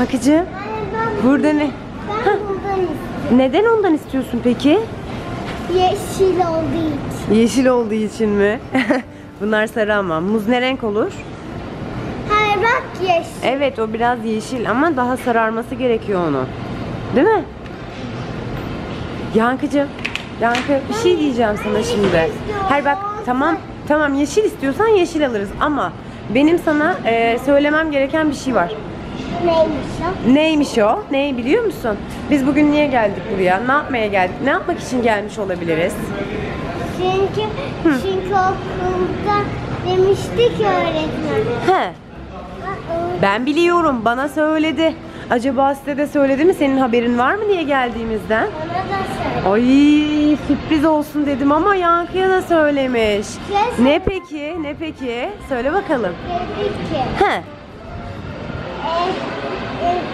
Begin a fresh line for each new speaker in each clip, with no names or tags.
Ben,
burada ne?
ben buradan istiyorum.
Neden ondan istiyorsun peki?
Yeşil olduğu için.
Yeşil olduğu için mi? Bunlar sarı ama. Muz ne renk olur?
Hayır bak yeşil.
Evet o biraz yeşil ama daha sararması gerekiyor onu. Değil mi? Yankıcığım. Yankı bir şey diyeceğim sana şimdi. Hayır bak tamam tamam yeşil istiyorsan yeşil alırız ama benim sana e, söylemem gereken bir şey var.
Neymiş o?
Neymiş o? Neyi biliyor musun? Biz bugün niye geldik buraya? Ne yapmaya geldik? Ne yapmak için gelmiş olabiliriz?
Çünkü, çünkü okulda demişti ki öğretmen.
He, ben biliyorum. Bana söyledi. Acaba size de söyledi mi? Senin haberin var mı niye geldiğimizden?
Bana da söyle.
Ay sürpriz olsun dedim ama Yankı'ya da söylemiş.
Kes.
Ne peki? Ne peki? Söyle bakalım.
Dedi ki,
He.
e,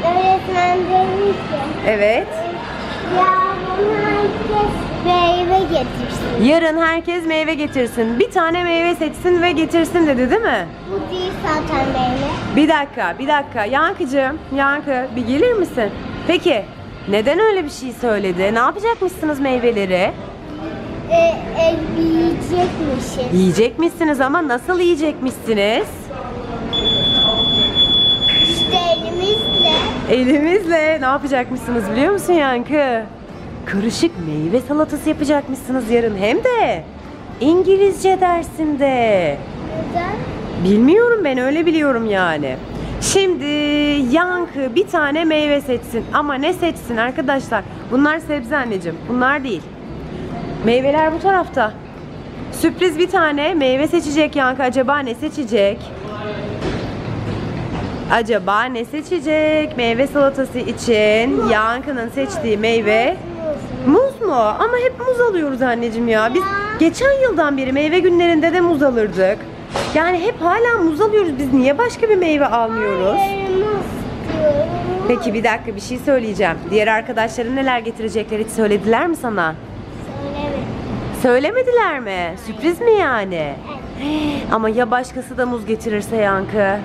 öğretmen dedi ki,
Evet.
yarın herkes meyve getirsin.
Yarın herkes meyve getirsin. Bir tane meyve seçsin ve getirsin dedi değil mi?
Bu değil zaten meyve.
Bir dakika, bir dakika. Yankıcığım, Yankı bir gelir misin? Peki, neden öyle bir şey söyledi? Ne yapacakmışsınız meyveleri?
E, e, yiyecekmişiz.
Yiyecekmişsiniz ama nasıl yiyecekmişsiniz?
İşte elimizle.
Ne yapacakmışsınız biliyor musun Yankı? Karışık meyve salatası yapacakmışsınız yarın hem de İngilizce dersinde.
Neden?
Bilmiyorum ben öyle biliyorum yani. Şimdi Yankı bir tane meyve seçsin ama ne seçsin arkadaşlar? Bunlar sebze anneciğim. Bunlar değil. Meyveler bu tarafta. Sürpriz bir tane meyve seçecek Yankı. Acaba ne seçecek? Acaba ne seçecek? Meyve salatası için Yankı'nın seçtiği meyve muz mu? Ama hep muz alıyoruz anneciğim ya. Biz geçen yıldan beri meyve günlerinde de muz alırdık. Yani hep hala muz alıyoruz. Biz niye başka bir meyve almıyoruz? Peki bir dakika bir şey söyleyeceğim. Diğer arkadaşların neler getirecekler hiç söylediler mi sana?
Söyleme.
Söylemediler mi? Sürpriz mi yani? Ama ya başkası da muz getirirse Yankı?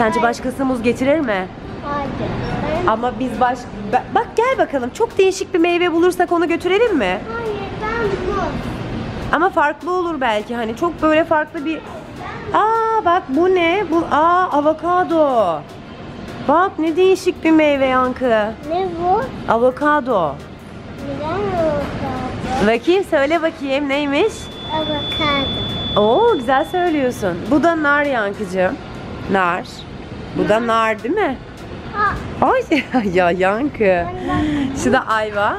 Sence başkası muz getirir mi?
Hadi.
Ama biz baş... Ba- Bak gel bakalım çok değişik bir meyve bulursak onu götürelim mi?
Hayır ben bu.
Ama farklı olur belki hani çok böyle farklı bir... Aa bak bu ne? Bu aa avokado. Bak ne değişik bir meyve Yankı.
Ne bu?
Avokado.
Neden avokado?
Bakayım söyle bakayım neymiş?
Avokado.
Oo güzel söylüyorsun. Bu da nar Yankıcığım. Nar. Bu da nar değil mi?
Ha,
Ay ya Yankı. Şu da ayva.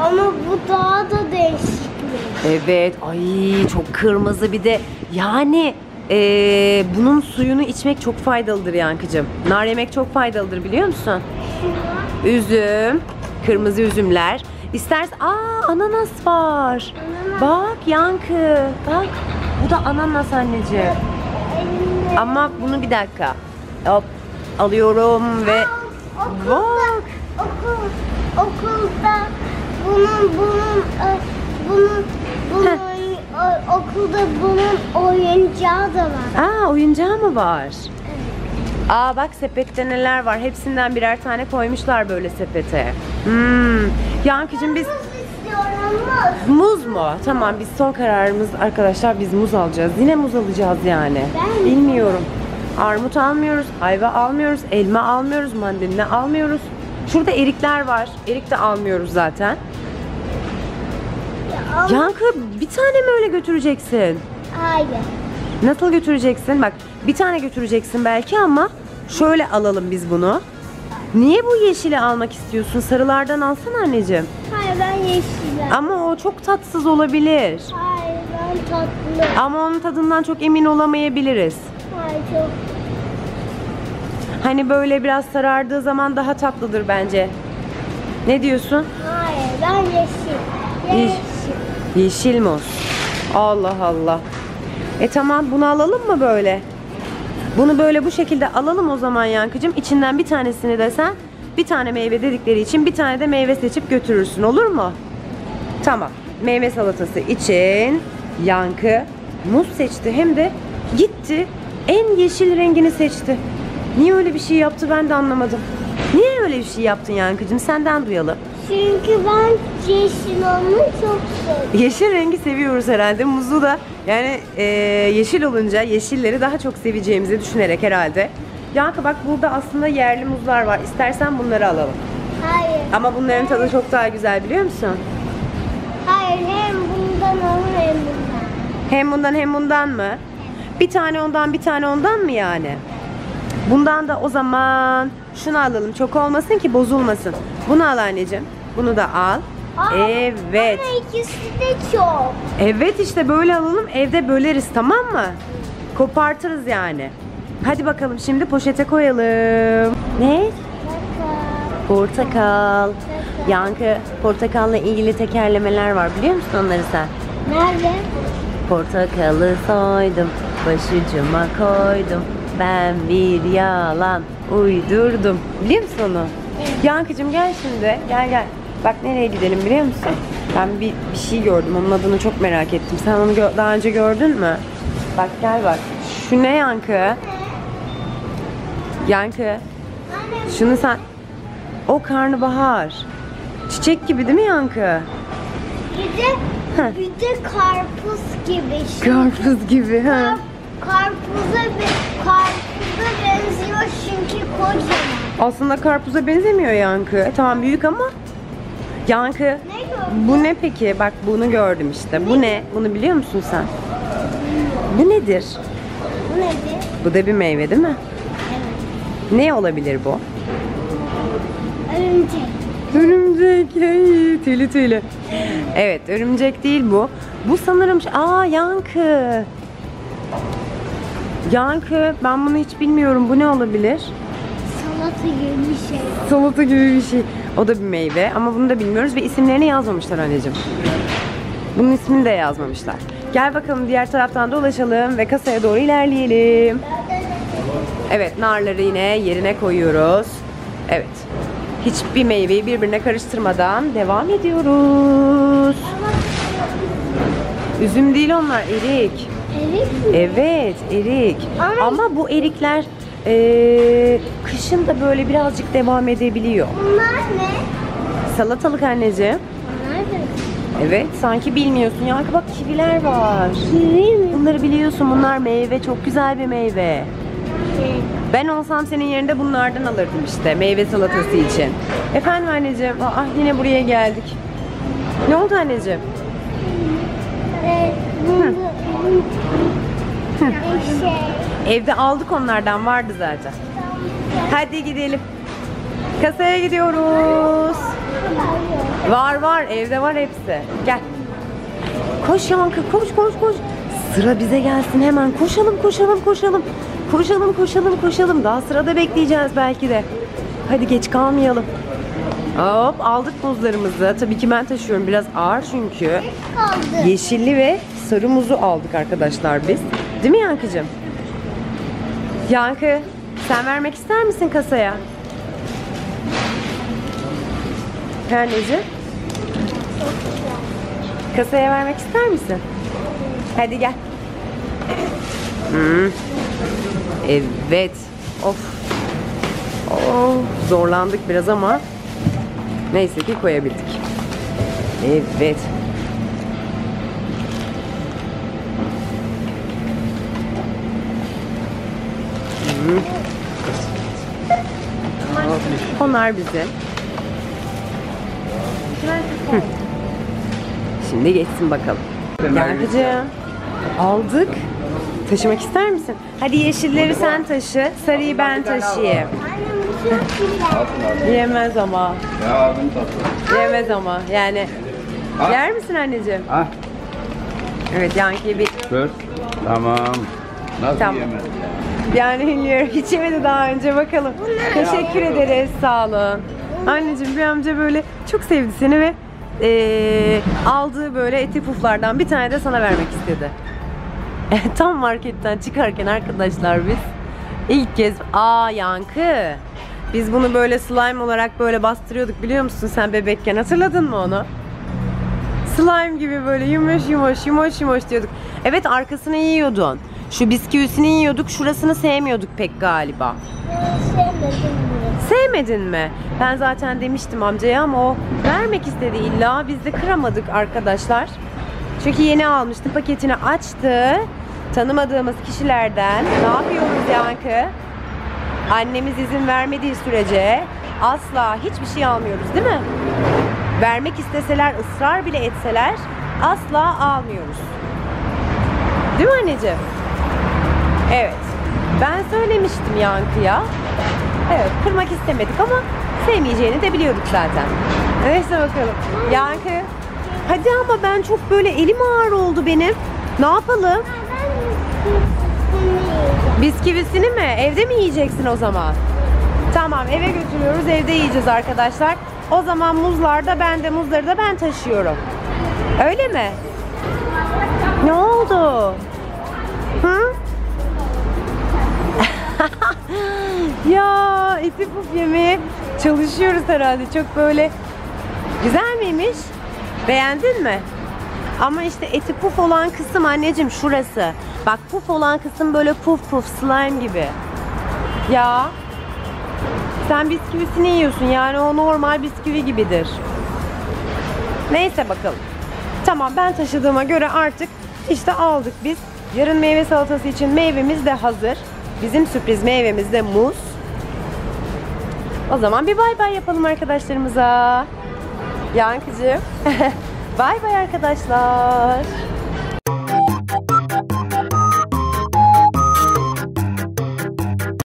ama bu daha da değişik.
Evet. Ay çok kırmızı bir de yani eee, bunun suyunu içmek çok faydalıdır Yankıcığım. Nar yemek çok faydalıdır biliyor musun? Üzüm, kırmızı üzümler. İstersen aa ananas var. Bak Yankı. Bak. Bu da ananas anneciğim. Ama bunu bir dakika. Hop alıyorum ve
Okulda,
bak.
okul, okulda bunun, bunun, e, bunun, bunun, okulda bunun oyuncağı da var.
Aa oyuncağı mı var? Aa bak sepette neler var. Hepsinden birer tane koymuşlar böyle sepete. Hmm. Yankıcığım biz
Muz muz.
mu? Tamam biz son kararımız arkadaşlar biz muz alacağız. Yine muz alacağız yani.
Ben-
Bilmiyorum. Armut almıyoruz, ayva almıyoruz, elma almıyoruz, mandalina almıyoruz. Şurada erikler var. Erik de almıyoruz zaten.
Ya,
Yankı bir tane mi öyle götüreceksin?
Hayır.
Nasıl götüreceksin? Bak bir tane götüreceksin belki ama şöyle alalım biz bunu. Niye bu yeşili almak istiyorsun? Sarılardan alsana anneciğim.
Ben yeşil.
Ama o çok tatsız olabilir.
Hayır ben tatlı.
Ama onun tadından çok emin olamayabiliriz.
Hayır çok.
Hani böyle biraz sarardığı zaman daha tatlıdır bence. Ne diyorsun?
Hayır ben yeşil.
Yeş-
Yeşil.
Yeşil muz. Allah Allah. E tamam bunu alalım mı böyle? Bunu böyle bu şekilde alalım o zaman Yankıcığım. İçinden bir tanesini de sen bir tane meyve dedikleri için bir tane de meyve seçip götürürsün olur mu? Tamam. Meyve salatası için Yankı muz seçti hem de gitti en yeşil rengini seçti. Niye öyle bir şey yaptı ben de anlamadım. Niye öyle bir şey yaptın Yankıcığım? Senden duyalım.
Çünkü ben yeşil olmayı çok seviyorum.
Yeşil rengi seviyoruz herhalde. Muzu da yani e, yeşil olunca yeşilleri daha çok seveceğimizi düşünerek herhalde. Yankı bak burada aslında yerli muzlar var. İstersen bunları alalım.
Hayır.
Ama bunların tadı çok daha güzel biliyor musun?
Hayır hem bundan olur hem bundan.
Hem bundan hem bundan mı? Bir tane ondan bir tane ondan mı yani? Bundan da o zaman şunu alalım. Çok olmasın ki bozulmasın. Bunu al anneciğim. Bunu da al.
Aa,
Evet.
Ama ikisi de çok.
Evet işte böyle alalım. Evde böleriz tamam mı? Kopartırız yani. Hadi bakalım şimdi poşete koyalım. Ne?
Bakın.
Portakal. Yankı portakalla ilgili tekerlemeler var biliyor musun onları sen?
Nerede?
Portakalı soydum, başucuma koydum. Ben bir yalan uydurdum. Biliyor musun onu? Yankıcığım gel şimdi. Gel gel. Bak nereye gidelim biliyor musun? Ben bir, bir şey gördüm. Onun adını çok merak ettim. Sen onu daha önce gördün mü? Bak gel bak. Şu ne Yankı? Yankı. Şunu sen... O karnabahar. Çiçek gibi değil mi Yankı?
bir de
Heh.
bir de karpuz gibi. Şu
Karpuz gibi. Ha.
kar- karpuza be- karpuza benziyor çünkü kocaman.
Aslında karpuza benzemiyor Yankı. E, tamam büyük ama. Yankı.
Ne gördün?
Bu ne peki? Bak bunu gördüm işte. Bu ne? Bunu biliyor musun sen? Bu nedir?
Bu nedir?
Bu da bir meyve değil mi? Ne olabilir bu?
Örümcek.
Örümcek. Hey, tüylü tüylü. Evet örümcek değil bu. Bu sanırım... Aa Yankı. Yankı ben bunu hiç bilmiyorum. Bu ne olabilir?
Salata gibi bir şey.
Salata gibi bir şey. O da bir meyve ama bunu da bilmiyoruz ve isimlerini yazmamışlar anneciğim. Bunun ismini de yazmamışlar. Gel bakalım diğer taraftan dolaşalım ve kasaya doğru ilerleyelim. Evet narları yine yerine koyuyoruz. Evet. Hiçbir meyveyi birbirine karıştırmadan devam ediyoruz. Üzüm değil onlar erik.
Erik mi?
Evet, erik.
Ama-
Ama bu erikler eee, kışın da böyle birazcık devam edebiliyor.
Bunlar ne?
Salatalık anneciğim.
Bunlar da
Evet, sanki bilmiyorsun. Ya bak kiviler var.
kivi mi?
Bunları biliyorsun. Bunlar meyve. Çok güzel bir meyve. Ben olsam senin yerinde bunlardan alırdım işte. Meyve salatası için. Efendim anneciğim. Aa, yine buraya geldik. Ne oldu anneciğim? Evde aldık onlardan. Vardı zaten. Hadi gidelim. Kasaya gidiyoruz. Var var evde var hepsi. Gel. Koş Yankı koş koş koş. Sıra bize gelsin hemen. Koşalım koşalım koşalım. Koşalım koşalım koşalım. Daha sırada bekleyeceğiz belki de. Hadi geç kalmayalım. Hop aldık muzlarımızı. Tabii ki ben taşıyorum. Biraz ağır çünkü.
kaldı.
Yeşilli ve sarı muzu aldık arkadaşlar biz. Değil mi Yankıcığım? Yankı sen vermek ister misin kasaya? He anneciğim? Kasaya vermek ister misin? Hadi gel. Hmm. Evet. Of. Oh, zorlandık biraz ama neyse ki koyabildik. Evet. Onlar. Hı. Şimdi geçsin bakalım. Yankıcığım. Aldık. Taşımak ister misin? Hadi yeşilleri sen taşı, sarıyı ben taşıyayım. Yemez ama.
Ya ağzım tatlı.
Yemez ama. Yani
Ha?
yer misin anneciğim?
Ha?
Evet Yankı'yı bir
Dur. Tamam. Nasıl
Tamam.
yemez?
Yani bilmiyorum. Hiç yemedi daha önce. Bakalım. Teşekkür ederiz. Sağ olun. Anneciğim bir amca böyle çok sevdi seni ve eee, aldığı böyle eti puflardan bir tane de sana vermek istedi. Tam marketten çıkarken arkadaşlar biz ilk kez aa yankı biz bunu böyle slime olarak böyle bastırıyorduk biliyor musun sen bebekken hatırladın mı onu? Slime gibi böyle yumuş yumuş yumuş yumuş diyorduk. Evet arkasını yiyordun. Şu bisküvisini yiyorduk. Şurasını sevmiyorduk pek galiba.
Sevmedim.
Sevmedin mi? Ben zaten demiştim amcaya ama o vermek istedi illa. Biz de kıramadık arkadaşlar. Çünkü yeni almıştı. Paketini açtı. Tanımadığımız kişilerden ne yapıyoruz Yankı? Annemiz izin vermediği sürece asla hiçbir şey almıyoruz değil mi? Vermek isteseler, ısrar bile etseler asla almıyoruz. Değil mi anneciğim? Evet. Ben söylemiştim Yankı'ya. Evet, kırmak istemedik ama sevmeyeceğini de biliyorduk zaten. Neyse bakalım. Yankı. Hadi ama ben çok böyle elim ağır oldu benim. Ne yapalım? Bisküvisini mi? Evde mi yiyeceksin o zaman? Tamam eve götürüyoruz evde yiyeceğiz arkadaşlar. O zaman muzlar da ben de muzları da ben taşıyorum. Öyle mi? Ne oldu? Hı? ya eti puf yemeye çalışıyoruz herhalde. Çok böyle güzel miymiş? Beğendin mi? Ama işte eti puf olan kısım anneciğim şurası. Bak puf olan kısım böyle puf puf slime gibi. Ya sen bisküvisini yiyorsun yani o normal bisküvi gibidir. Neyse bakalım. Tamam ben taşıdığıma göre artık işte aldık biz. Yarın meyve salatası için meyvemiz de hazır. Bizim sürpriz meyvemiz de muz. O zaman bir bay bay yapalım arkadaşlarımıza. Yankıcığım. bay bay arkadaşlar.